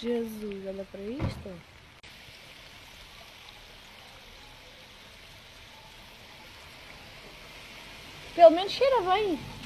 Jesus, olha pra isto. Pelo menos cheira bem.